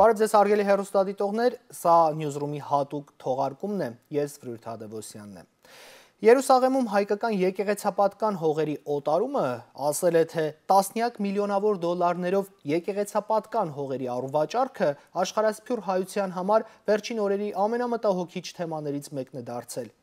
Բարև ձեզ հարգելի հեռուստադիտողներ, սա Newsroom-ի հատուկ թողարկումն է, ես Վրույթ Հադևոսյանն եմ։ Երուսաղեմում հայկական եկեղեցապատկան հողերի օտարումը ասել է, թե տասնյակ միլիոնավոր դոլարներով եկեղեցապատկան հողերի առուվաճարքը աշխարհասփյուր հայության համար վերջին օրերի ամենամտահոգիչ թեմաներից մեկն է դարձել։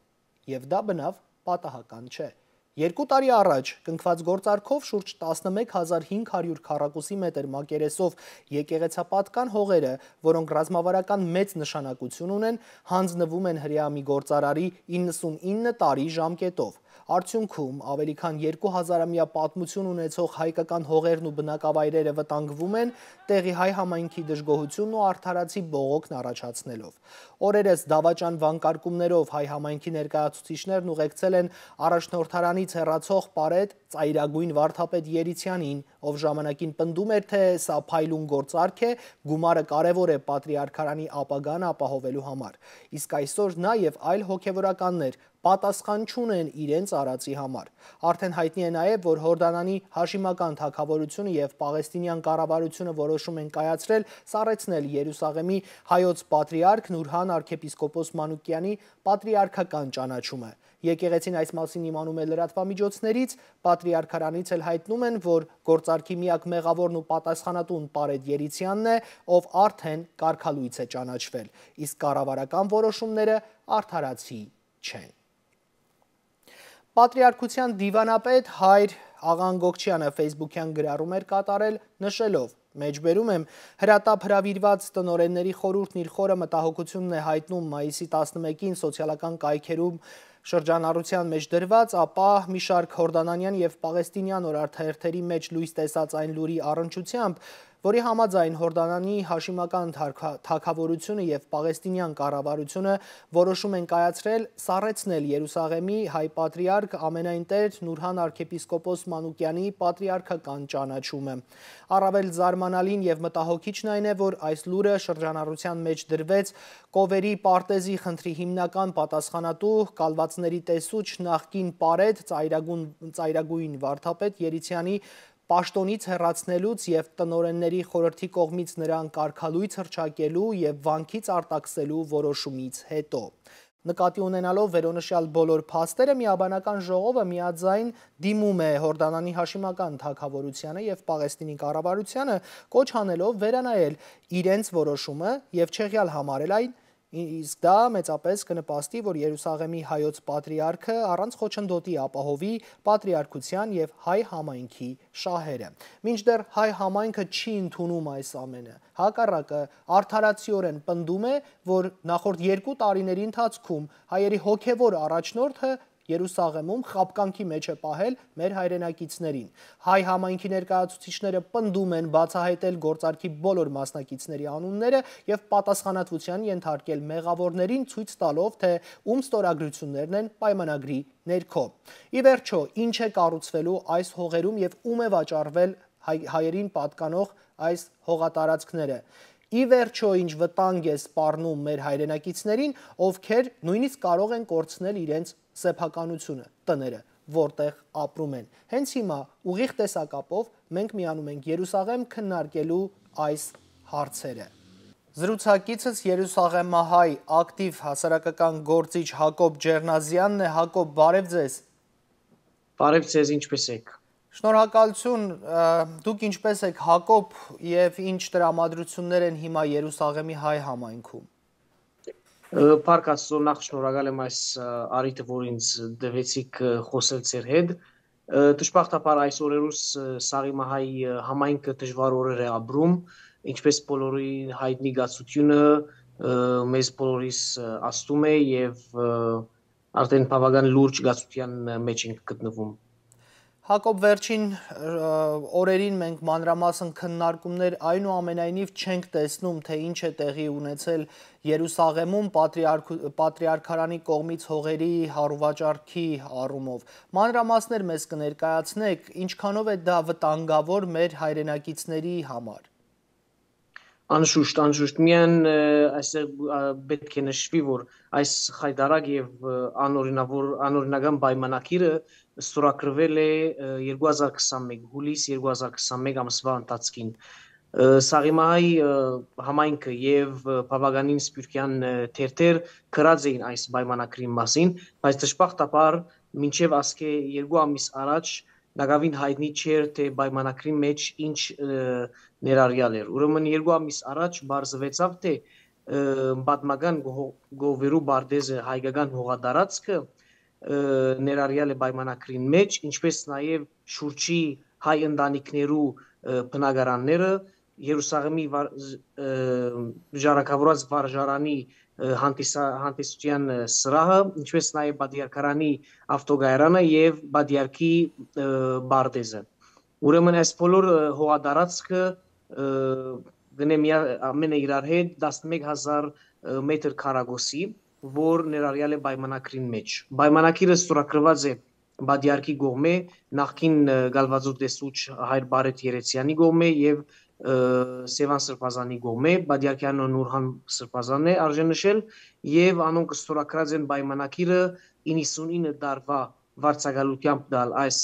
Եվ դա բնավ պատահական չէ։ Երկու տարի առաջ կնքված գործարքով շուրջ 11500 քառակուսի մետր մակերեսով եկեղեցապատկան հողերը, որոնք ռազմավարական մեծ նշանակություն ունեն, հանձնվում են հրեամի գործարարի 99 տարի ժամկետով։ Արդյունքում ավելի քան 2000-ամյա պատմություն ունեցող հայկական հողերն ու բնակավայրերը վտանգվում են տեղի հայ համայնքի դժգոհությունն ու արդարացի բողոքն առաջացնելով։ Օրերս դավաճան վանկարկումներով հայ համայնքի ներկայացուցիչներն ուղեկցել են առաջնորդարանից հեռացող Պարետ ծայրագույն Վարդապետ Երիցյանին, ով ժամանակին պնդում էր, թե սա փայլուն գործարք է, գումարը կարևոր է պատրիարքարանի ապագան ապահովելու համար։ Իսկ այսօր նա եւ այլ հոգեվորականներ պատասխան չունեն իրենց արածի համար։ Արդեն հայտնի է նաև, որ Հորդանանի հաշիմական թակավորությունը եւ Պաղեստինյան կառավարությունը որոշում են կայացրել սառեցնել Երուսաղեմի հայոց պատրիարք Նուրհան arczepiskopos Մանուկյանի պատրիարքական ճանաչումը։ Եկեղեցին այս մասին իմանում է լրատվամիջոցներից, պատրիարքարանից էլ հայտնում են, որ գործարքի միակ մեղավորն ու պատասխանատուն Պարեդ Երիցյանն է, ով արդեն կարգալույց է ճանաչվել, իսկ կառավարական որոշումները արդարացի չեն։ Պատրիարքության դիվանապետ Հայր Աղան Գոկչյանը Facebook-յան գրառում էր կատարել նշելով. Մեջբերում եմ հրատապ հրավիրված տնորենների խորհուրդն իր խորը մտահոգությունն է հայտնում մայիսի 11-ին սոցիալական կայքերում շրջանառության մեջ դրված, ապա մի շարք հորդանանյան եւ պաղեստինյան օրարթերթերի մեջ լույս տեսած այն լուրի առնչությամբ, որի համաձայն Հորդանանի հաշիմական թակավորությունը եւ Պաղեստինյան կառավարությունը որոշում են կայացրել սառեցնել Երուսաղեմի հայ պատրիարք ամենայն Տեր Նուրհան arczepiskopos Մանուկյանի պատրիարքական ճանաչումը։ Առավել զարմանալին եւ մտահոգիչն այն է, որ այս լուրը շրջանառության մեջ դրվեց Կովերի պարտեզի խնդրի հիմնական պատասխանատու կալվածների տեսուչ նախկին Պարետ ծայրագույն ծայրագույն Վարդապետ Երիցյանի պաշտոնից հեռացնելուց եւ տնորենների խորհրդի կողմից նրան կարգալույց հրճակելու եւ վանքից արտաքսելու որոշումից հետո նկատի ունենալով վերոնշյալ բոլոր փաստերը միաբանական ժողովը միաձայն դիմում է Հորդանանի հաշիմական թակավորությանը եւ Պաղեստինի կառավարությանը կոչ անելով վերանայել իրենց որոշումը եւ չեղյալ համարել այն Իսկ դա մեծապես կնպաստի, որ Երուսաղեմի հայոց պատրիարքը առանց խոչընդոտի ապահովի պատրիարքության եւ հայ համայնքի շահերը։ Մինչդեռ հայ համայնքը չի ընդունում այս ամենը։ Հակառակը արդարացիորեն պնդում է, որ նախորդ երկու տարիների ընթացքում հայերի հոգևոր առաջնորդը Երուսաղեմում խապկանքի մեջ է պահել մեր հայրենակիցներին։ Հայ համայնքի ներկայացուցիչները պնդում են բացահայտել գործարքի բոլոր մասնակիցների անունները եւ պատասխանատվության ենթարկել մեղավորներին ցույց տալով, թե ում ստորագրություններն են պայմանագրի ներքո։ Ի վերջո, ինչ է կառուցվելու այս հողերում եւ ում է վաճառվել հայերին պատկանող այս հողատարածքները։ Ի վերջո ինչ վտանգ է սպառնում մեր հայրենակիցներին, ովքեր նույնիսկ կարող են կորցնել իրենց սեփականությունը, տները, որտեղ ապրում են։ Հենց հիմա ուղիղ տեսակապով մենք միանում ենք Երուսաղեմ քննարկելու այս հարցերը։ Զրուցակիցս Երուսաղեմահայ ակտիվ հասարակական գործիչ Հակոբ Ջերնազյանն է։ Հակոբ, բարև ձեզ։ Բարև ձեզ, ինչպե՞ս եք։ Շնորհակալություն։ Դուք ինչպես եք Հակոբ եւ ինչ տրամադրություններ են հիմա Երուսաղեմի հայ համայնքում։ Պարկ Աստծո նախ շնորհակալ եմ այս արիտը, որ ինձ դվեցիք խոսել ձեր հետ։ Դժբախտաբար այս օրերուս Սաղիմահայ համայնքը դժվար օրեր է ապրում, ինչպես բոլորի հայտնի գացությունը մեզ բոլորիս աստում է եւ արդեն բավական լուրջ գացության մեջ ենք գտնվում։ Հակոբ վերջին օրերին մենք մանրամասն քննարկումներ այնուամենայնիվ չենք տեսնում, թե ինչ է տեղի ունեցել Երուսաղեմում պատրիարք պատրիարքարանի կողմից հողերի հարուվաճառքի առումով։ Մանրամասներ մեզ կներկայացնեք, ինչքանով է դա վտանգավոր մեր հայրենակիցների համար։ Անշուշտ, անշուշտ, միայն այստեղ պետք է նշվի, որ այս խայդարակ եւ անօրինավոր անօրինական պայմանակիրը ստորագրվել է 2021 հուլիս 2021 ամսվա ընթացքին Սաղիմահայ համայնքը եւ Բավականին Սպյուրքյան թերթեր գրած էին այս պայմանակրի մասին, բայց դժբախտաբար մինչև ասկե 2 ամիս առաջ նագավին հայտնի չէր թե պայմանակրի մեջ ինչ ներառյալ էր։ Ուրեմն 2 ամիս առաջ բարձվեցավ թե պատմական գովերու բարձը հայկական հողադարածքը ներառյալ է պայմանակրին մեջ, ինչպես նաև շուրջի հայ ընտանիքներու բնակարանները Երուսաղեմի ժառանգավորած վարժարանի հանդիսության սրահը, ինչպես նաև Բադիարքարանի ավտոգայարանը եւ Բադիարքի բարտեզը։ Ուրեմն այս բոլոր հողադարածքը գնե մի ամենը իրար հետ 11000 մետր քառակուսի, որ ներառյալ է պայմանակրին մեջ։ Պայմանակիրը ստորագրված է Բադյարքի գողմե, նախքին Գալվազոտեսուչ Հայր Բարետ Երեցյանի գողմե եւ Սևան Սրբազանի գոմե, Բադյարքյանը Նուրհան Սրբազանն է արժանշել եւ անոնք ստորագրած են պայմանակիրը 99 տարվա վարձակալությամբ դալ այս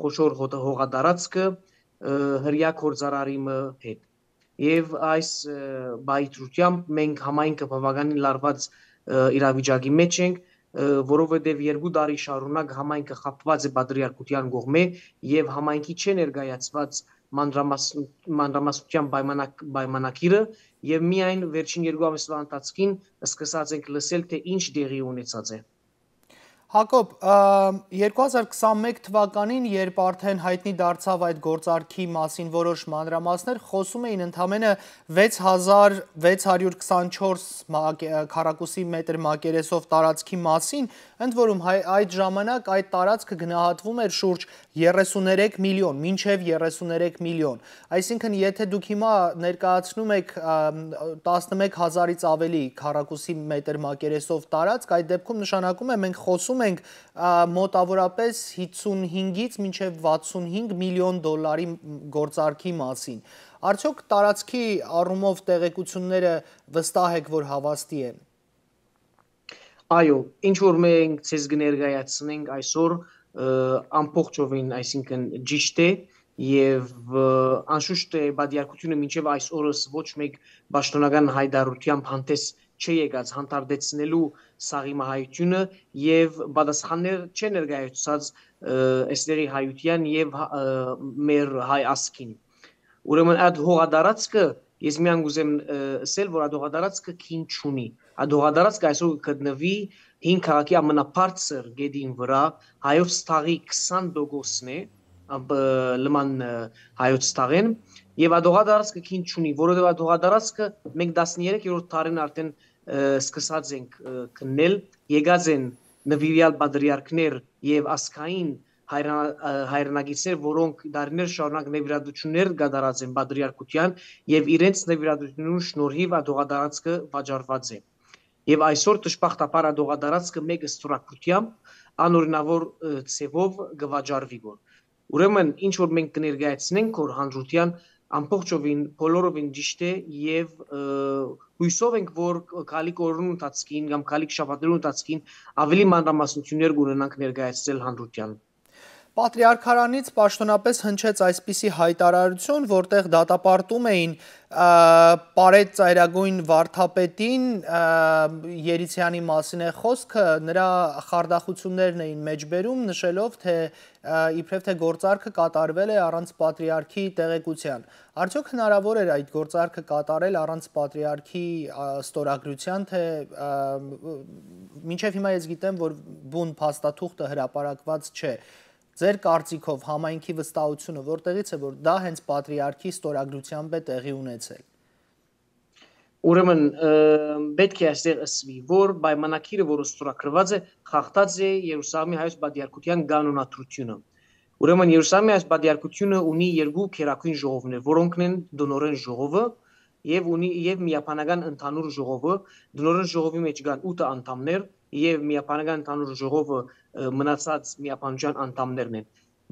խոշոր հողադարածքը հрья կորցարարիմը հետ։ Եվ այս բայտրությամբ մենք համայնքը բավականին լարված իրավիճակի մեջ ենք որովհետև երկու տարի շարունակ համայնքը խապված է պատրիարքության կողմէ եւ համայնքի չներկայացված մանրամասնության պայմանակ պայմանակիրը եւ միայն վերջին երկու ամսվա ընթացքին սկսած ենք լսել թե ինչ դեղի ունեցած է Հակոբ, 2021 թվականին, երբ արդեն հայտնի դարձավ այդ գործարքի մասին որոշ մանրամասներ, խոսում էին ընդամենը 6624 քառակուսի մետր մակերեսով տարածքի մասին, ընդ որում այդ ժամանակ այդ տարածքը գնահատվում էր շուրջ 33 միլիոն, մինչև 33 միլիոն։ Այսինքն, եթե դուք հիմա ներկայացնում եք 11000-ից ավելի քառակուսի մետր մակերեսով տարածք, այդ դեպքում նշանակում է մենք խոսում խոսում ենք մոտավորապես 55-ից մինչև 65 միլիոն դոլարի գործարքի մասին։ Արդյոք տարածքի առումով տեղեկությունները վստահ եք, որ հավաստի են։ Այո, ինչ որ մենք ցեզ կներկայացնենք այսօր ամբողջովին, այսինքն ճիշտ է, եւ անշուշտ է բադիարկությունը մինչեւ այս օրս ոչ մեկ պաշտոնական հայդարությամբ հանդես չի եկած հանդարտեցնելու սաղի մահայությունը եւ պատասխաններ չեն ներկայացած այստեղի հայության եւ մեր հայ ասկին ուրեմն այդ հողադարածքը ես միան գուզեմ ասել որ այդ հողադարածքը քին չունի Ադողադարածքը այսօր կգտնվի 5 քաղաքի ամենաբարձր գեդին վրա հայոց թաղի 20%-ն է լման հայոց թաղեն եւ ադողադարածքը քին չունի որովհետեւ ադողադարածքը մենք 13-րդ դարին արդեն սկսած ենք քննել եկած են նվիրյալ պատրիարքներ եւ ասկային հայրենագիտներ, որոնք դարիներ շարունակ նվիրատություններ կատարած են պատրիարքության եւ իրենց նվիրատությունու շնորհիվ ադողադարածքը վաճառված է եւ այսօր դժբախտաբար ադողադարածքը մեկ ստորակրությամբ անօրինավոր ցևով գվաճառվի գոր ուրեմն ինչ որ մենք կներկայացնենք որ հանրության ամբողջովին բոլորովին ճիշտ է եւ հույսով ենք որ քալիկ օրն ընթացքին կամ քալիկ շաբաթներուն ընթացքին ավելի մանրամասնություններ կունենանք ներկայացնել հանրության Պատրիարքարանից պաշտոնապես հնչեց այսպիսի հայտարարություն, որտեղ դատապարտում էին Պարետ ծայրագույն վարդապետին Երիցյանի մասին է խոսքը, նրա խարդախություններն էին մեջբերում, նշելով, թե իբրև թե գործարքը կատարվել է առանց պատրիարքի տեղեկության։ Արդյոք հնարավոր էր այդ գործարքը կատարել առանց պատրիարքի ստորագրության, թե մինչև հիմա ես գիտեմ, որ բուն փաստաթուղթը հրապարակված չէ։ Ձեր կարծիքով համայնքի վստահությունը որտեղից է, որ դա հենց պատրիարքի ստորագրությամբ է տեղի ունեցել։ Ուրեմն պետք է այստեղ ասվի, որ պայմանակիրը, որը ստորագրված է, խախտած է Երուսաղեմի հայոց պատիարքության կանոնադրությունը։ Ուրեմն Երուսաղեմի հայոց պատիարքությունը ունի երկու քերակույն ժողովներ, որոնք են դոնորեն ժողովը եւ ունի եւ միապանական ընդհանուր ժողովը։ Դոնորեն ժողովի մեջ կան 8 անդամներ եւ միապանական ընդհանուր ժողովը մնացած միապանության անդամներն են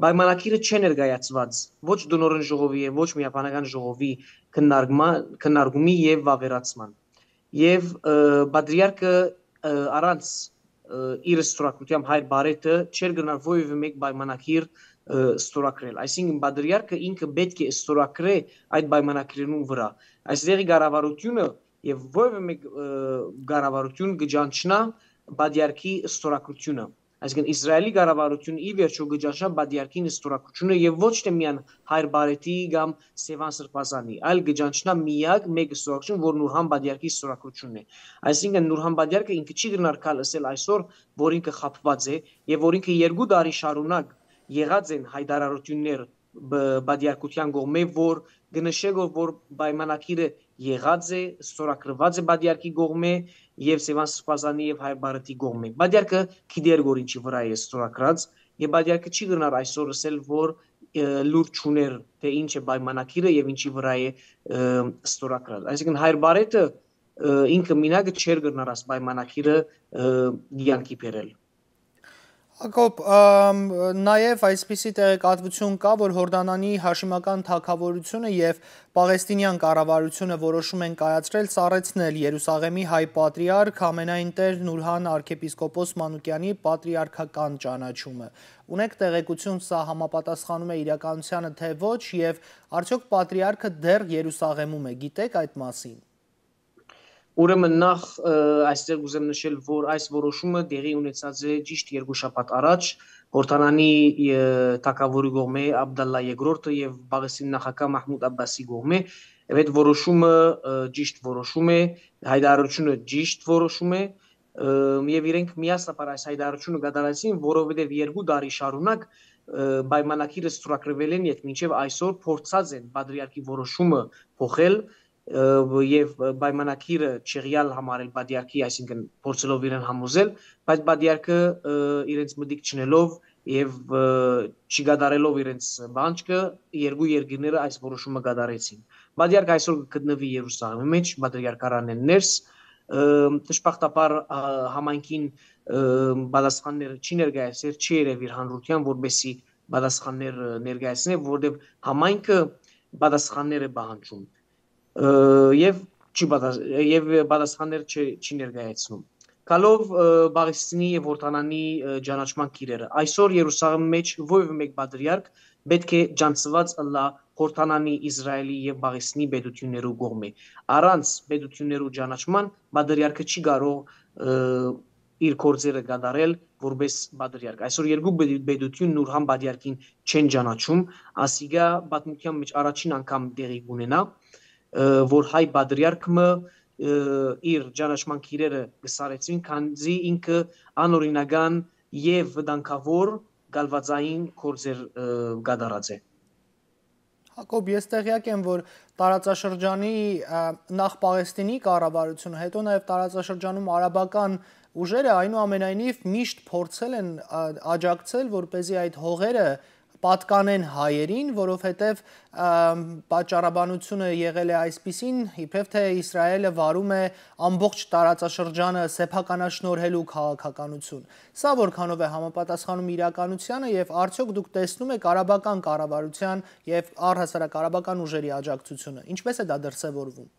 պայմանագիրը չէ ներկայացված ոչ դոնորեն ժողովի եւ ոչ միապանական ժողովի քննարկումի եւ վավերացման եւ պատրիարքը առանց իր ստորակրությամբ հայր բարետը չեր գնալ ովևէ մեկ պայմանագիր ստորագրել այսինքն բադրիարքը ինքը պետք է ստորագրե այդ պայմանագրերուն վրա այսդեղի կառավարությունը եւ ովը մեկ կառավարություն գճանչնա բադրիարքի ստորագրությունը այսինքն Իսրայելի կառավարությունը ի վերջո գճանչնա բադրիարքին ստորագրությունը եւ ոչ թե միան հայր բարետի կամ Սևան Սրբազանի այլ գճանչնա միակ մեկ ստորագրություն որ Նուրհան բադրիարքի ստորագրությունն է այսինքն Նուրհան բադրիարքը ինքը չի գնար կալ ասել այսօր որ ինքը խապված է եւ որ ինքը երկու տարի շարունակ եղած են հայդարարություններ բադիարկության կողմէ, որ գնշեգով որ պայմանակիրը եղած է, ստորագրված է բադիարկի կողմէ եւ Սևան Սպազանի եւ Հայ Բարդի կողմէ։ Բադիարկը գիտեր որ ինչի վրա է ստորագրած եւ բադիարկը չի գնար այսօր ասել որ լուր ճուներ թե ինչ է պայմանակիրը եւ ինչի վրա է ստորագրած։ Այսինքն Հայ Բարդը ինքը մինագը չեր գնար աս պայմանակիրը դիանքի բերել։ Հակոբ, նաև այսպիսի տեղեկատվություն կա, որ Հորդանանի հաշիմական թակավորությունը եւ Պաղեստինյան կառավարությունը որոշում են կայացրել սառեցնել Երուսաղեմի հայ պատրիարք ամենայն Տեր Նուրհան arczepiskopos Մանուկյանի պատրիարքական ճանաչումը։ Ունեք տեղեկություն սա համապատասխանում է իրականությանը թե ոչ եւ արդյոք պատրիարքը դեռ Երուսաղեմում է, գիտեք այդ մասին։ Ուրեմն նախ այստեղ ուզեմ նշել, որ այս որոշումը դեղի ունեցած է ճիշտ երկու շաբաթ առաջ. Հորտանանի թակավորի կողմէ Աբդալլա II-ը եւ Բաղեսին նախագահ Մահմուդ Աբբասի կողմէ եւ այդ որոշումը ճիշտ որոշում է, հայտարարությունը ճիշտ որոշում է եւ իրենք միասնապար այս հայտարարությունը կատարեցին, որովհետեւ երկու տարի շարունակ պայմանակիրը ստորագրվել են, եւ մինչեւ այսօր փորձած են Բադրիարքի որոշումը փոխել եւ պայմանակիրը չեղյալ համարել բադիարքի, այսինքն փորձելով իրեն համոզել, բայց բադիարքը իրենց մտիկ չնելով եւ չգադարելով իրենց բանջկը երկու երկիրները այս որոշումը գադարեցին։ Բադիարքը այսօր գտնվի Երուսաղեմի մեջ, բադրիարքարանն ներս դժբախտաբար համայնքին բադասխանները չի ներկայացել, չի երև իր հանրության, որբեսի բադասխաններ ներկայացնե, որովհետեւ համայնքը բադասխաններ է պահանջում եւ չի եւ պատասխաններ չի, ներկայացնում։ Կալով Բաղիստինի եւ Որտանանի ճանաչման քիրերը։ Այսօր Երուսաղեմի մեջ ովև մեկ բադրիարք պետք է ջանցված ըլլա Հորտանանի, Իսրայելի եւ Բաղիստինի պետություններու կողմէ։ Առանց պետություններու ճանաչման բադրիարքը չի կարող իր կորձերը կատարել որպես բադրիարք։ Այսօր երկու պետություն Նուրհան բադրիարքին չեն ճանաչում, ասիգա պատմության մեջ առաջին անգամ տեղի ունենա, որ հայ բադրիարքը իր ճանաչման քիրերը գսարեցին, քանզի ինքը անօրինական եւ վտանգավոր գալվածային կորձեր գդարած է։ Հակոբ, ես տեղյակ եմ, որ տարածաշրջանի նախ Պաղեստինի կառավարությունը, հետո նաև տարածաշրջանում արաբական ուժերը այնուամենայնիվ միշտ փորձել են աջակցել, որ เป զի այդ հողերը պատկանեն հայերին, որովհետև պատճառաբանությունը եղել է այսպիսին, իբրև թե Իսրայելը վարում է ամբողջ տարածաշրջանը սեփականաշնորհելու քաղաքականություն։ Սա որքանով է համապատասխանում իրականությանը եւ արդյոք դուք տեսնում եք արաբական կառավարության եւ առհասարակ արաբական ուժերի աջակցությունը։ Ինչպես է դա դրսևորվում։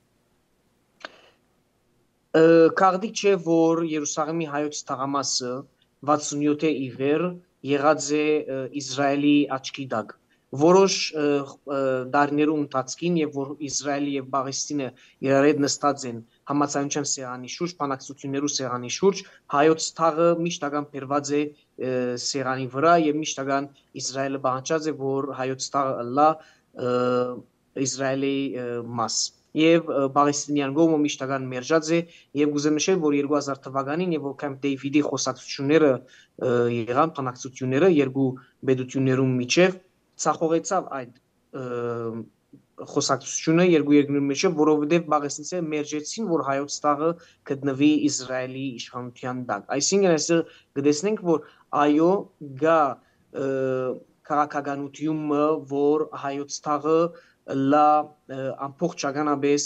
Քաղդիկ չէ, որ Երուսաղեմի հայոց թաղամասը 67-ը ի վեր եղած է Իսրայելի աչքի տակ որոշ դարներու ընթացքին եւ որ Իսրայելը եւ Պաղեստինը իրար հետ նստած են համացանության սեղանի շուրջ, բանակցություններու սեղանի շուրջ, հայոց թաղը միշտական բերված է սեղանի վրա եւ միշտական Իսրայելը բանջած է որ հայոց թաղը լա Իսրայելի մաս եւ Պաղեստինյան գոմը միշտական մերժած է եւ գուզեմ նշել որ 2000 թվականին եւ որ Քամփ Դեյվիդի խոսակցությունները եղան բանակցությունները երկու բեդություններում միջև ցախողեցավ այդ խոսակցությունը երկու երկրների մեջ, որովհետև Բաղեստինցիները մերժեցին, որ հայոց տաղը գտնվի Իսրայելի իշխանության տակ։ Այսինքն այսը կտեսնենք, որ այո, գա քաղաքականությունը, որ հայոց տաղը լա ամբողջականաբես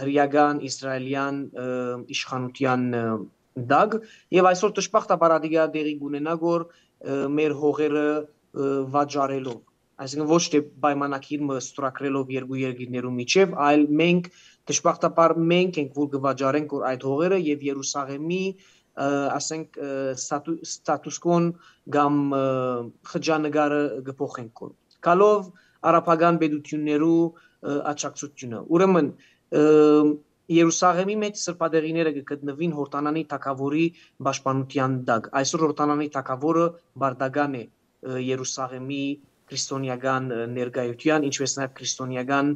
հրյական իսրայելյան իշխանության դակ եւ այսօր դժբախտաբար ադիգա դերի գունենա որ մեր հողերը վաճառելով այսինքն ոչ թե պայմանակիր ստորագրելով երկու երկրներու միջև այլ մենք դժբախտաբար մենք ենք որ գվաճառենք որ այդ հողերը եւ Երուսաղեմի ասենք ստատուս կոն կամ խճանկարը գփոխենք կոն կալով արաբական պետություններու աճակցությունը ուրեմն Երուսաղեմի մեջ սրբադեղիները կգտնվին Հորտանանի թակավորի պաշտպանության տակ։ Այսօր Հորտանանի թակավորը Բարդագան է Երուսաղեմի քրիստոնեական ներկայության, ինչպես նաև քրիստոնեական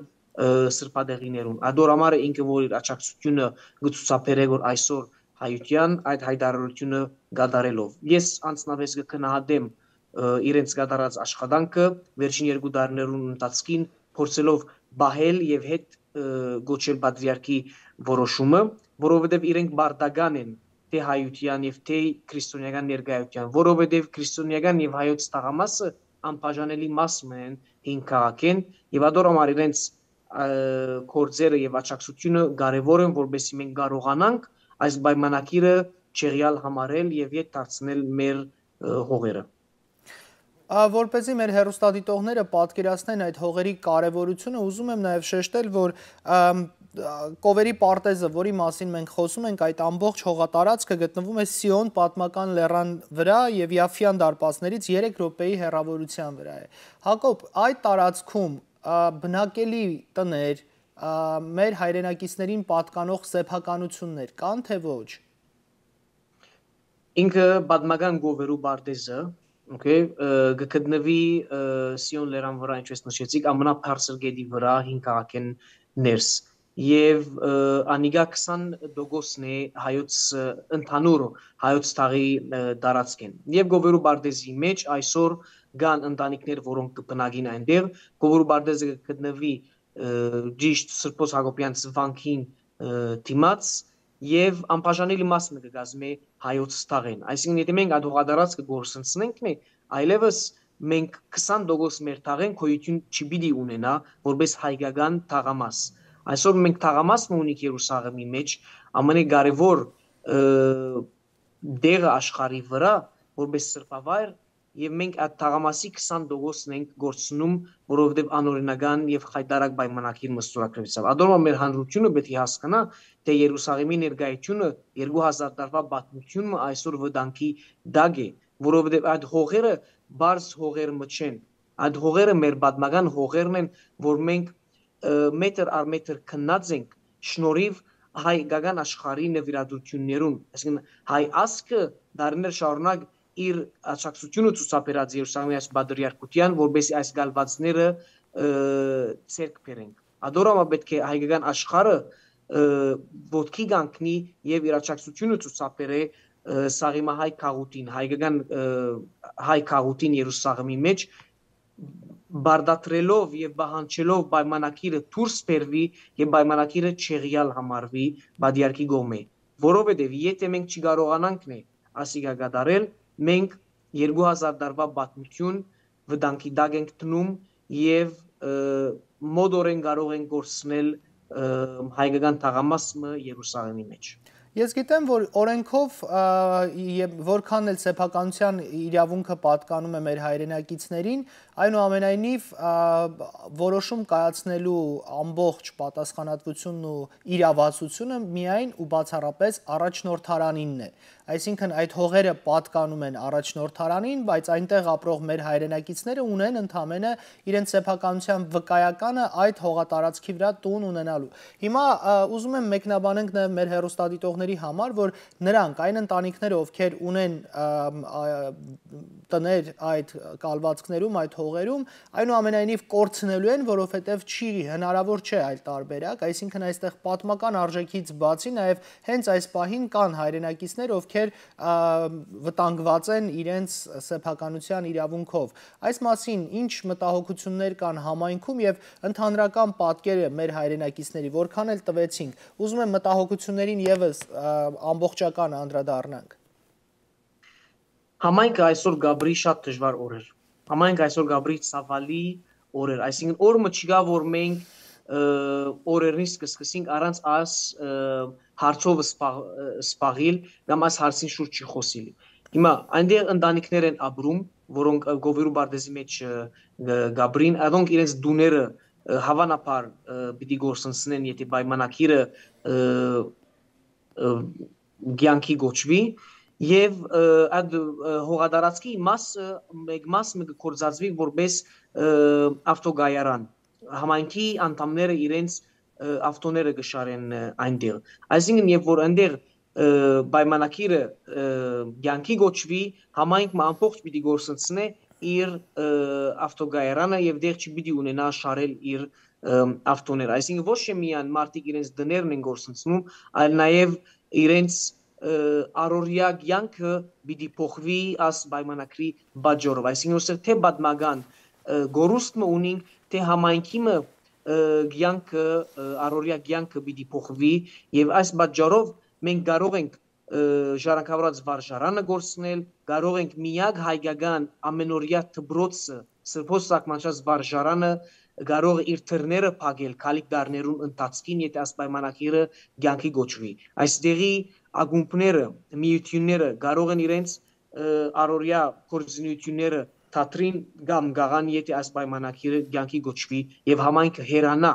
սրբադեղիներուն։ Ադորամարը ինքը որ իր աճակցությունը գծուցաբերե որ այսօր հայության այդ հայտարարությունը գադարելով։ Ես անձնապես կքնահատեմ իրենց կատարած աշխատանքը վերջին երկու տարիներուն ընթացքին փորձելով բահել եւ հետ գոչել պատրիարքի որոշումը, որովհետեւ իրենք բարդական են թե հայության եւ թե քրիստոնեական ներկայության, որովհետեւ քրիստոնեական եւ հայոց տաղամասը անբաժանելի մասն են հին քաղաքեն եւ ադորամար իրենց կորձերը եւ աճակցությունը կարեւոր են որովհետեւ մենք կարողանանք այս պայմանակիրը չեղյալ համարել եւ իդ դարձնել մեր հողերը Որպեսզի մեր հերոստատիտողները պատկերացնեն այդ հողերի կարևորությունը, ուզում եմ նաև շեշտել, որ Կովերի պարտեզը, որի մասին մենք խոսում ենք, այդ ամբողջ հողատարածքը գտնվում է Սիոն պատմական լեռան վրա եւ Յաֆյան դարպասներից 3 րոպեի հեռավորության վրա է։ Հակոբ, այդ տարածքում բնակելի տներ, մեր հայրենակիցներին պատկանող սեփականություններ կան թե ոչ։ Ինքը պատմական գովերու պարտեզը Okay, գտնվի Սիոն լերան վրա, ինչպես նշեցիք, ամենաբարձր գետի վրա 5 քաղաքեն ներս եւ անիգա 20% է հայոց ընդհանուր հայոց տաղի տարածքին եւ գովերու բարդեզի մեջ այսօր կան ընտանիքներ որոնք կբնակին այնտեղ գովերու բարդեզը գտնվի ճիշտ Սրբոս Հակոբյանց վանքին դիմաց եւ անբաժանելի մասն կգազմի հայոց տաղին այսինքն եթե մենք այդ հողադարած կգործընծնենք մի այլևս մենք 20% մեր թաղեն քոյություն չպիտի ունենա որպես հայկական թաղամաս Այսօր մենք թաղամասն ունենք Երուսաղեմի մեջ ամենակարևոր դեղը աշխարի վրա որպես սրբավայր եւ մենք այդ թաղամասի 20%-ն ենք գործնում, որովհետեւ անօրինական եւ խայտարակ պայմանակիր մստորակրվեցավ։ Ադորմա մեր հանրությունը պետք է հասկանա, թե Երուսաղեմի ներկայությունը 2000 տարվա պատմությունը այսօր վտանգի դագ է, որովհետեւ այդ հողերը բարձ հողեր մչեն։ Այդ հողերը մեր պատմական հողերն են, որ մենք մետր առ մետր քննած ենք շնորհիվ հայկական աշխարհի նվիրատություններուն այսինքն հայ ասկը դարներ շարունակ իր աջակցությունը ցուսաբերած Երուսաղեմից Բադրիարքության, որբեսի այս գալվածները ցերկ բերենք։ Ադորամա պետք է հայկական աշխարհը ոդքի գանկնի եւ իր աջակցությունը ցուսաբերե սաղիմահայ քաղուտին, հայկական հայ քաղուտին Երուսաղեմի մեջ բարդատրելով եւ բահանջելով պայմանակիրը դուրս բերվի եւ պայմանակիրը չեղյալ համարվի բադիարքի գոմե որովհետեւ եթե մենք չկարողանանք նե ասիգա գդարել մենք 2000 տարվա պատմություն վտանգի դակ ենք տնում եւ մոդորեն կարող են գործնել հայկական թաղամասը Երուսաղեմի մեջ Ես գիտեմ, որ օրենքով որքան էլ սեփականության իրավունքը պատկանում է մեր հայրենակիցներին, այնուամենայնիվ որոշում կայացնելու ամբողջ պատասխանատվությունն ու իրավասությունը միայն ու բացառապես առաջնորդարանինն է։ Այսինքն այդ հողերը պատկանում են առաջնորդարանին, բայց այնտեղ ապրող մեր հայրենակիցները ունեն ընդամենը իրենց սեփականության վկայականը այդ հողատարածքի վրա տուն ունենալու։ Հիմա ուզում եմ մեկնաբանենք նաև մեր հերոստատիտողների համար, որ նրանք այն ընտանիքները, ովքեր ունեն տներ այդ կալվածքներում, այդ հողերում, այնուամենայնիվ կորցնելու են, որովհետև չի հնարավոր չէ այլ տարբերակ, այսինքն այստեղ պատմական արժեքից բացի նաև հենց այս պահին կան հայրենակիցներ, ովքեր վտանգված են իրենց սեփականության իրավունքով։ Այս մասին ինչ մտահոգություններ կան համայնքում եւ ընդհանրական պատկերը մեր հայրենակիցների որքան էլ տվեցինք։ Ուզում եմ մտահոգություններին եւս ամբողջական անդրադառնանք համայնքը այսօր գաբրի շատ դժվար օրեր համայնք այսօր գաբրի ցավալի օրեր այսինքն օրը չկա որ մենք օրերից կսկսենք առանց աս հարցով սպաղիլ կամ աս հարցին շուրջ չխոսիլ հիմա այնտեղ ընտանիքներ են ապրում որոնք գովերու բարձի մեջ գաբրին adonk իրենց դուները հավանաբար պիտի գործընծնեն եթե պայմանակիրը գյանքի գոչվի եւ այդ հողադարածքի մասը մեկ մասը կկործածվի որպես ավտոգայարան համայնքի անդամները իրենց ավտոները գշարեն այնտեղ այսինքն երբ որ այնտեղ պայմանակիրը ցանկի գոչվի համայնքը ամբողջ պիտի գործընծնե իր ավտոգայարանը եւ դեղ չպիտի ունենա շարել իր ավտոներ այսինքն ոչ թե միան մարտիկ իրենց դներն են գործընծնում այլ նաեւ իրենց առօրյա կյանքը պիտի փոխվի աս պայմանակրի բաջորով այսինքն որ թե բադմագան գորուստը ունենք թե համայնքիմը կյանքը առօրյա կյանքը պիտի փոխվի եւ այս բաջորով մենք կարող ենք ժառանգավորած վարժարանը գործնել, կարող ենք միակ հայկական ամենօրյա դբրոցը սրբոս սակմանչած վարժարանը կարող իր թռները փակել քալիկ դարներուն ընթացքին եթե աս պայմանակիրը ցանկի գոչվի այստեղի ագումբները միությունները կարող են իրենց առօրյա կորզինությունները թատրին կամ գաղան եթե այս պայմանակիրը ցանկի գոչվի եւ համայնքը հերանա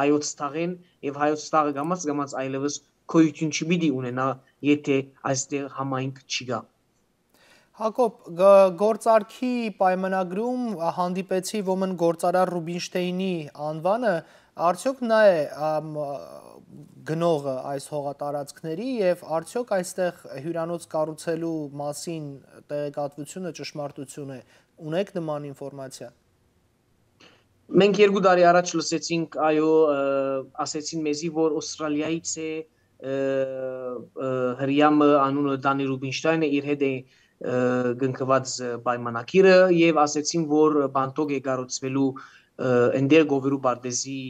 հայոց տաղեն եւ հայոց տաղը գամած գամած այլևս քոյություն չպիտի ունենա եթե այստեղ համայնք չի գա Հակոբ, գործարքի պայմանագրում հանդիպեցի ոմն գործարար Ռուբինշտեյնի անվանը, արդյոք նա է գնողը այս հողատարածքների եւ արդյոք այստեղ հյուրանոց կառուցելու մասին տեղեկատվությունը ճշմարտություն է։ Ունեք նման ինֆորմացիա։ Մենք երկու տարի առաջ լսեցինք, այո, ասեցին մեզի, որ Ավստրալիայից է հրյամը անունը Դանի Ռուբինշտայնը իր հետ է գնկված պայմանակիրը եւ ասեցին, որ բանտոգ է գառուցվելու ընդեր գովերու բարդեզի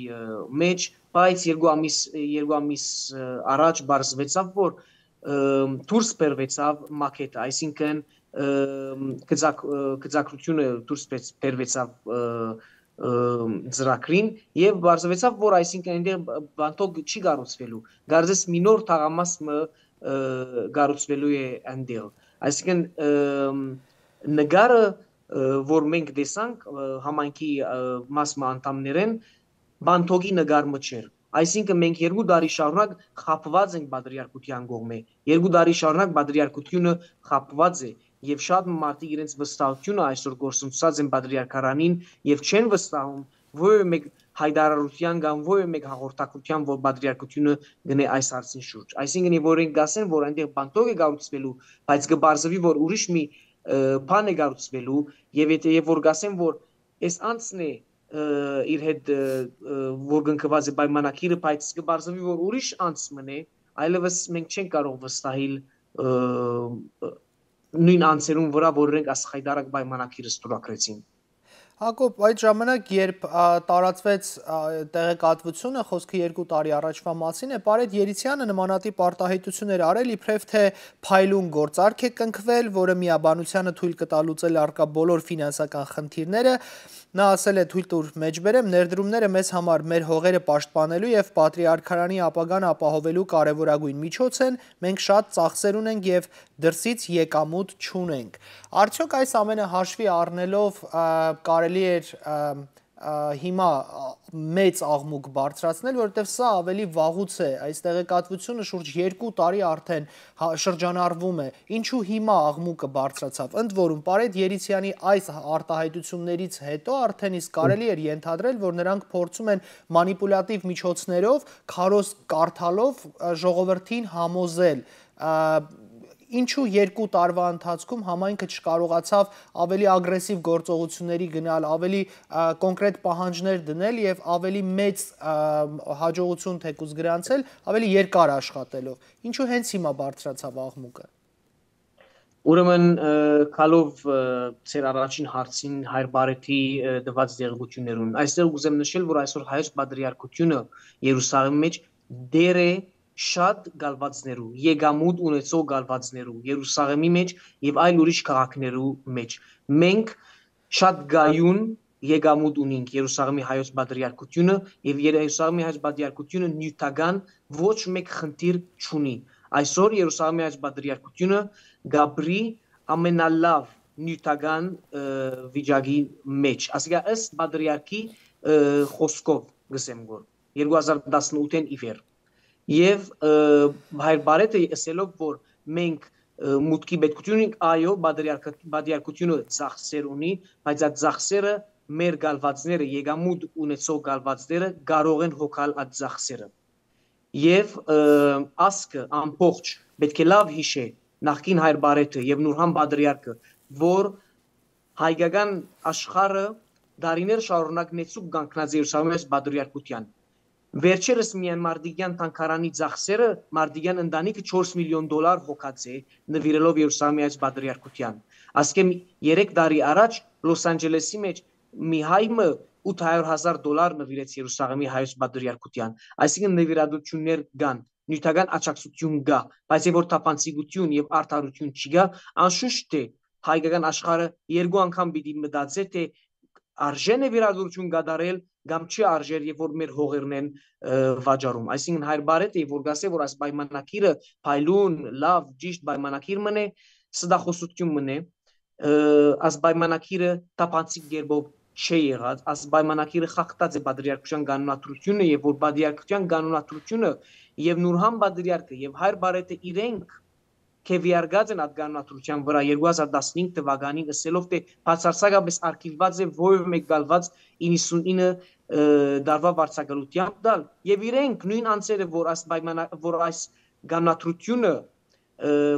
մեջ, բայց երկու ամիս երկու ամիս առաջ բարձվեցավ, որ դուրս բերվեցավ մակետը, այսինքն գծակ գծակրությունը դուրս բերվեցավ ծրագրին եւ բարձվեցավ որ այսինքն այնտեղ բանտոգ չի կառուցվելու գարձես մինոր թաղամասը կառուցվելու է այնտեղ Այսինքն նկարը, որ մենք տեսանք համայնքի մաս անդամներեն, բանթոգի նկարը չէր։ Այսինքն մենք երկու տարի շարունակ խապված ենք բադրիարքության կողմէ։ Երկու տարի շարունակ բադրիարքությունը խապված է եւ շատ մարդիկ իրենց վստահությունը այսօր գործընծած են բադրիարքարանին եւ չեն վստահում որևէ մեկ հայդարարության կամ որևէ մեկ հաղորդակցության, որ բադրիարքությունը գնե այս հարցին շուրջ։ Այսինքն որ են գասեն, որ այնտեղ բանտոգ է գառուցվելու, բայց կբարձվի, որ ուրիշ մի բան է գառուցվելու, եւ եթե եւ որ գասեն, որ այս անցն է իր հետ որ գնկված է պայմանակիրը, բայց կբարձվի, որ ուրիշ անց մնե, այլևս մենք չենք կարող վստահիլ նույն անձերուն վրա, որ իրենք ասխայդարակ պայմանակիրը ստորագրեցին։ Հակոբ, այդ ժամանակ, երբ տարածվեց տեղեկատվությունը, խոսքը երկու տարի առաջվա մասին է, Պարետ Երիցյանը նմանատիպ արտահայտություններ արել, իբրև թե փայլուն գործարք է կնքվել, որը միաբանությանը թույլ կտալուծել արկա բոլոր ֆինանսական խնդիրները, Նա ասել է թույլ տուր մեջբերեմ, ներդրումները մեզ համար մեր հողերը պաշտպանելու եւ պատրիարքարանի ապագան ապահովելու կարևորագույն միջոց են, մենք շատ ծախսեր ունենք եւ դրսից եկամուտ չունենք։ Արդյոք այս ամենը հաշվի առնելով կարելի էր հիմա մեծ աղմուկ բարձրացնել, որովհետև սա ավելի վաղուց է, այս տեղեկատվությունը շուրջ 2 տարի արդեն հա, շրջանառվում է։ Ինչու հիմա աղմուկը բարձրացավ։ Ընդ որում Պարետ Երիցյանի այս արտահայտություններից հետո արդեն իսկ կարելի էր ենթադրել, որ նրանք փորձում են մանիպուլյատիվ միջոցներով, քարոզ կարդալով ժողովրդին համոզել ինչու երկու տարվա ընթացքում համայնքը չկարողացավ ավելի ագրեսիվ գործողությունների գնալ, ավելի կոնկրետ պահանջներ դնել եւ ավելի մեծ հաջողություն թեկուզ գրանցել, ավելի երկար աշխատելով։ Ինչու հենց հիմա բարձրացավ աղմուկը։ Ուրեմն քալով ծեր առաջին հարցին հայր բարեթի դված դեղեցություններուն։ Այստեղ ուզեմ նշել, որ այսօր հայոց պատրիարքությունը Երուսաղեմի մեջ դեր է շատ գալվածներու, Եգամուտ ունեցող գալվածներու Երուսաղեմի մեջ եւ այլ ուրիշ քաղաքներու մեջ։ Մենք շատ գայուն Եգամուտ ունենք Երուսաղեմի հայոց պատրիարքությունը եւ Երուսաղեմի հայոց պատրիարքությունը նյութական ոչ մեկ խնդիր չունի։ Այսօր Երուսաղեմի հայոց պատրիարքությունը գաբրի ամենալավ նյութական վիճակի մեջ։ Ասիկա ըստ պատրիարքի խոսքով գսեմ գոր 2018-ին իվեր եւ հայր բարետը ասելով որ մենք մուտքի պետքություն ենք այո բادرյակությունը ծախսեր ունի բայց այդ ծախսերը մեր գալվածները եգամուտ ունեցող գալվածները կարող են հոգալ այդ ծախսերը եւ ասկը ամբողջ պետք է լավ հիշե նախքին հայր բարետը եւ նուրհան բادرյակը որ հայկական աշխարը դարիներ շարունակ նեցուկ կանգնած Երուսաղեմից բادرյակության Վերջերս միայն Մարդիգյան տանկարանի ծախսերը Մարդիգյան ընտանիքը 4 միլիոն դոլար հոգած է նվիրելով Երուսաղեմից Բադրիարքության։ Ասկեմ 3 տարի առաջ Լոս Անջելեսի մեջ Միհայմը 800.000 դոլար նվիրեց Երուսաղեմի հայոց Բադրիարքության։ Այսինքն նվիրատություններ կան, նյութական աճակցություն կա, բայց երբ որ տապանցիկություն եւ արդարություն չկա, անշուշտ է հայկական աշխարհը երկու անգամ պիտի մտածի թե արժե նվիրատություն կատարել կամ չի արժեր, երբ որ մեր հողերն են վաճառում։ Այսինքն հայրբարեթը, երբ որ գասե, որ այս պայմանակիրը փայլուն, լավ, ճիշտ պայմանակիր մնե, սդախոսություն մնե, այս պայմանակիրը տապանցիկ գերբով չի եղած, այս պայմանակիրը խախտած է բադրիարքության կանոնատրությունը, եւ որ բադրիարքության կանոնատրությունը եւ Նուրհան բադրիարքը եւ հայրբարեթը իրենք Քևիարգաձեն ադգանատուրության վրա 2015 թվականին գսելով թե բացարձակապես արխիվված է որևէ մեկ գալված 99 դարվա վարձակալությամբ դալ եւ իրենք նույն անձերը որ այս պայմանը որ այս գանատրությունը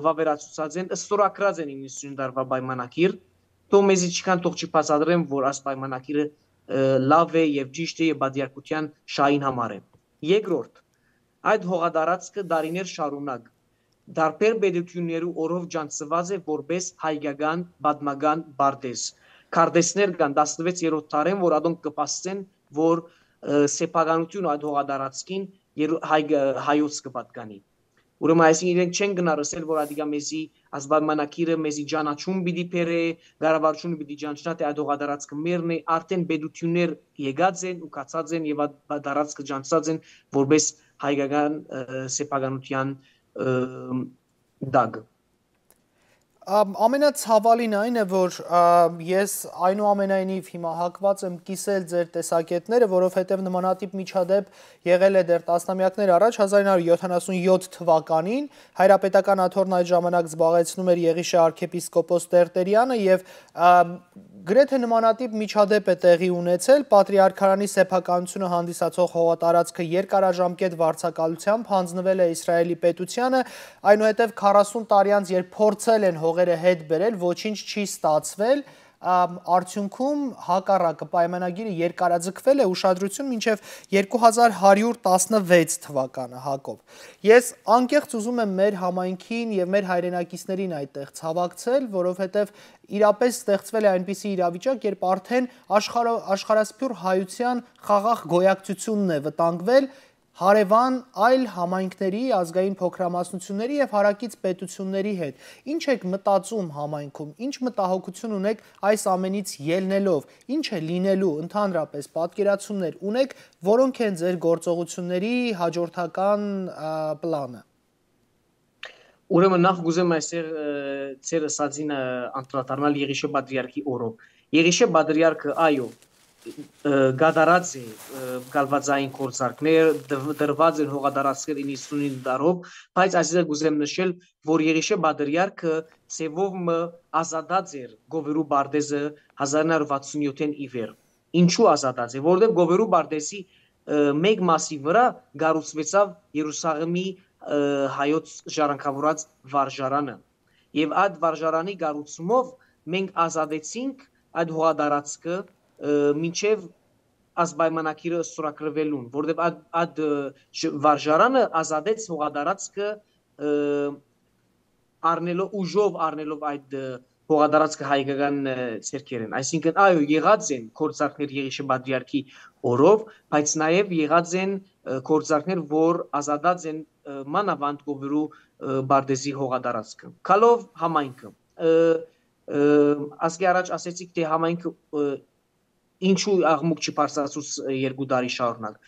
վավերացուցած են ըստորակրած են 90 դարվա պայմանագիր թո մեզի չկան թող չփաստադրեմ որ այս պայմանագիրը լավ է եւ ճիշտ է եւ բադիարքության շահին համար է երկրորդ այդ հողադարածքը դարիներ շարունակ դարբեր պետություններու օրով ջանցված է որպես հայկական պատմական բարդես քարտեզներ կան 16-րդ դարեն որ ադոնք կպաստեն որ սեփականություն այդ հողադարածքին հայ հայոց կպատկանի ուրեմն այսինքն իրենք չեն գնարսել որ ադիգա մեզի ազբարմանակիրը մեզի ջանաչում պիտի փերե գարավարությունը պիտի ջանչնա թե այդ հողադարածքը մերն է արդեն պետություններ եկած են ու կացած են եւ դարածքը ջանցած են որպես հայկական սեփականության դագ ամենացավալին այն է որ ես այնուամենայնիվ հիմա հակված եմ կիսել ձեր տեսակետները որովհետև նմանատիպ միջադեպ եղել է դեռ տասնամյակներ առաջ 1977 թվականին հայրապետական աթոռն այդ ժամանակ զբաղեցնում էր Եղիշե arczepiskopos Տերտերյանը եւ Գրեթե նմանատիպ միջադեպ է տեղի ունեցել, պատրիարքարանի սեփականությունը հանդիսացող հողատարածքը երկարաժամկետ վարձակալությամբ հանձնվել է Իսրայելի պետությանը, այնուհետև 40 տարի անց երբ փորձել են հողերը հետ բերել, ոչինչ չի ստացվել, արդյունքում հակառակը պայմանագիրը երկարաձգվել է ուշադրություն մինչև 2116 թվականը հակով։ Ես անկեղծ ուզում եմ մեր համայնքին եւ մեր հայրենակիցներին այդտեղ ցավակցել, որովհետեւ իրապես ստեղծվել է այնպիսի իրավիճակ, երբ արդեն աշխարհասփյուր հայության խաղաղ գոյակցությունն է վտանգվել հարևան այլ համայնքների, ազգային փոքրամասնությունների եւ հարակից պետությունների հետ։ Ինչ եք մտածում համայնքում, ինչ մտահոգություն ունեք այս ամենից ելնելով, ինչ է լինելու ընդհանրապես պատկերացումներ ունեք, որոնք են ձեր գործողությունների հաջորդական պլանը։ Ուրեմն նախ գուզեմ այստեղ ծեր ասածին անդրադառնալ Եղիշե Բադրիարքի օրով։ Եղիշե Բադրիարքը, այո, գադարած է գալվածային կորցարկներ դրված են հողադարածքեր 95 դարով բայց այսինքն գուզեմ նշել որ Եղիշե Բադրյարքը ծևով ազատած էր Գովերու Բարդեզը 1967-ին իվեր ինչու ազատած է որովհետև Գովերու Բարդեսի մեկ մասի վրա գառուցվեցավ Երուսաղեմի հայոց ժառանգավորած վարժարանը եւ այդ վարժարանի գառուցումով մենք ազատեցինք այդ հողադարածքը մինչև ազբայմանակիրը ստորագրվելուն, որտեղ այդ այդ վարժարանը ազատեց հողադարածքը առնելով ուժով առնելով այդ հողադարածքը հայկական ցերկերեն այսինքն այո եղած են կորցակներ Եղիշե Բադրիարքի օրով բայց նաև եղած են կորցակներ որ ազատած են մանավանդ գովերու բարդեզի հողադարածքը քալով համայնքը ասկի առաջ ասեցիք թե համայնքը ինչու աղմուկ չբարձրացուց երկու տարի շարունակ։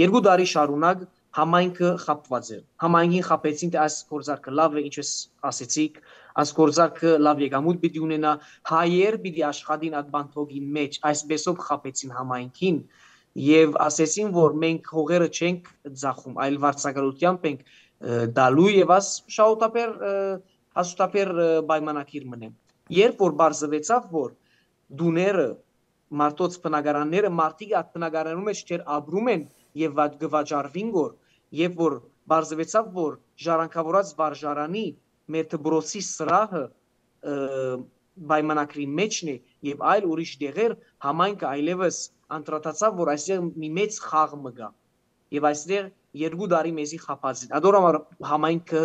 Երկու տարի շարունակ համայնքը խապված էր։ Համայնքին խապեցին, թե այս գործարքը լավ է, ինչպես ասեցիք, այս գործարքը լավ եկամուտ պիտի ունենա, հայեր պիտի աշխատին այդ բանթոգի մեջ, այսպեսով խապեցին համայնքին եւ ասեցին, որ մենք հողերը չենք ձախում, այլ վարձակալությամբ ենք դալու եւ աս շահութաբեր հաստատապեր պայմանակիր մնեմ։ Երբ որ բարձվեցավ, որ դուները մարտոց բնակարանները մարտիկ այդ բնակարանու մեջ չեր ապրում են եւ գվաճարվին գոր, եւ որ բարձվեցավ, որ ժառանգավորած վարժարանի մեր դբրոցի սրահը պայմանակրի մեջն է եւ այլ ուրիշ դեղեր համայնքը այլևս անդրադարձավ որ այստեղ մի մեծ խաղ մգա եւ այստեղ երկու տարի մեզի խափած ադորամար համայնքը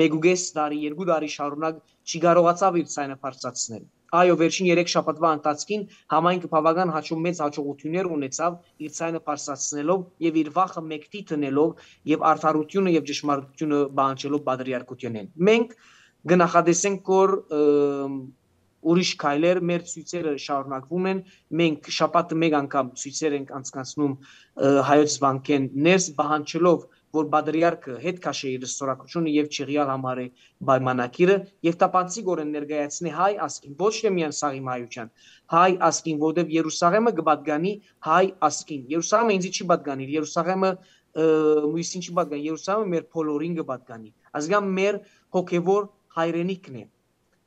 մեգուգես տարի երկու տարի շարունակ չի կարողացավ իր ցայնը բարձրացնել Այո, վերջին 3 շաբաթվա ընթացքին համայնքը բավական հաջող մեծ հաջողություններ ունեցավ իր ցայնը բարձրացնելով եւ իր վախը մեկտի տնելով եւ արդարությունը եւ ճշմարտությունը բանջելով բادرիարքությունեն։ Մենք գնահատեսենք որ ուրիշ քայլեր մեր ցույցերը շարունակվում են մենք շաբաթը մեկ անգամ ցույցեր ենք անցկացնում հայոց բանկեն ներս բանջելով որ բադրիարքը հետ քաշե իր ստորակությունը եւ չիղյալ համարի պայմանակիրը եւ տապանցիկ օրեն ներգայացնի հայ ասկին ոչ թե միայն սաղի մայության հայ ասկին որտեւ Երուսաղեմը կբադգանի հայ ասկին Երուսաղեմը ինձի չի բադգանի Երուսաղեմը մույսին չի բադգանի Երուսաղեմը մեր փոլորին կբադգանի ազգան մեր հոգեվոր հայրենիքն է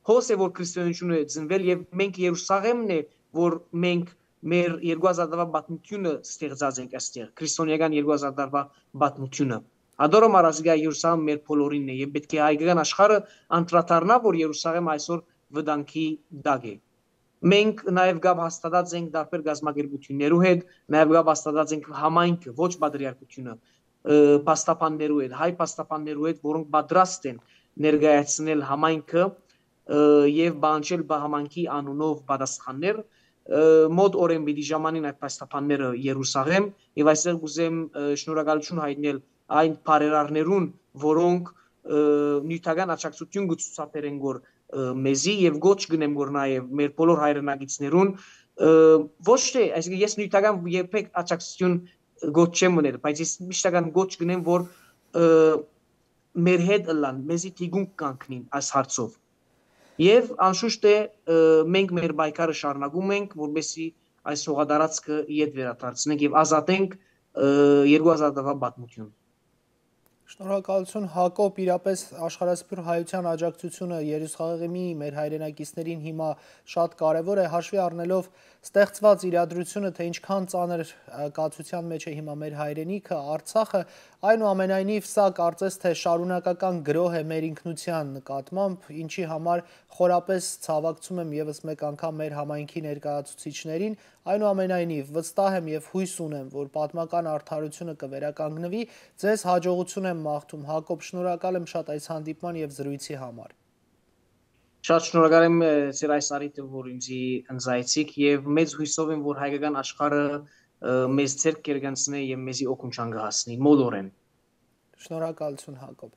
հոսե որ քրիստոնեությունը ծնվել եւ մենք Երուսաղեմն է որ մենք մեր 2000 տարվա պատմությունը ստեղծած ենք այստեղ քրիստոնեական 2000 տարվա պատմությունը Ադորո մարազգա Երուսաղեմ մեր բոլորինն է եւ պետք է հայկական աշխարհը անդրադառնա որ Երուսաղեմ այսօր վտանգի դակ է մենք նաև գավ հաստատած ենք դարբեր գազམ་ագերբություններու հետ նաև գավ հաստատած ենք համայնքը ոչ պատրիարքությունը պաստապաններու հետ հայ պաստապաններու հետ որոնք պատրաստ են ներկայացնել համայնքը եւ բանջել բահամանքի անունով պատասխաններ մոտ օրեն պիտի ժամանին այդ պաստապանները Երուսաղեմ եւ այստեղ կուզեմ շնորհակալություն հայտնել այն բարերարներուն, որոնք նյութական աջակցություն գուցուցաբերեն գոր մեզի եւ գոչ գնեմ գոր նաեւ մեր բոլոր հայրենագիցներուն ոչ թե այսինքն ես նյութական երբեք աջակցություն գոչ չեմ մնել բայց ես միշտական գոչ գնեմ որ մեր հետ լան մեզի թիգուն կանգնին այս հարցով Եվ անշուշտ է մենք մեր բայկարը շարունակում ենք, որովհետեւ այս հողադարածքը իդ վերադարձնենք եւ ազատենք 2000 տվա պատմություն։ Շնորհակալություն Հակոբ, իրապես աշխարհասփյուր հայության աջակցությունը Երուսաղեմի մեր հայրենակիցներին հիմա շատ կարևոր է, հաշվի առնելով ստեղծված իրադրությունը, թե ինչքան ծանր կացության մեջ է հիմա մեր հայրենիքը, Արցախը, այնուամենայնիվ սա կարծես թե շարունակական գրոհ է մեր ինքնության նկատմամբ, ինչի համար խորապես ցավակցում եմ եւս մեկ անգամ մեր համայնքի ներկայացուցիչներին, այնուամենայնիվ վստահ եմ եւ հույս ունեմ, որ պատմական արդարությունը կվերականգնվի, ձեզ հաջողություն եմ մաղթում Հակոբ, շնորհակալ եմ շատ այս հանդիպման եւ զրույցի համար։ Շատ շնորհակալ եմ ձեր այս արիթը, որ ինձի ընձայցիք եւ մեծ հույսով եմ, որ հայկական աշխարհը մեզ ցերկ կերգանցնի եւ մեզի օգնչան կհասնի մոլորեն։ Շնորհակալություն Հակոբ։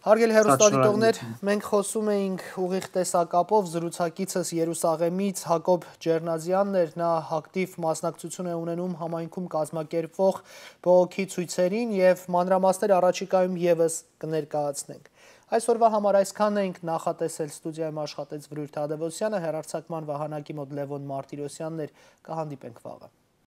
Հարգելի հերոստատիտողներ, մենք խոսում էինք ուղիղ տեսակապով զրուցակիցս Երուսաղեմից Հակոբ Ջերնազյանն էր, նա ակտիվ մասնակցություն է ունենում համայնքում կազմակերպվող բողոքի ցույցերին եւ մանրամասներ առաջիկայում եւս կներկայացնենք։ Այսօրվա համար այսքանն էինք նախատեսել ստուդիայում աշխատեց Վրույր Թադևոսյանը, հերարցակման վահանակի մոտ Լևոն Մարտիրոսյանն էր, կհանդիպենք վաղը։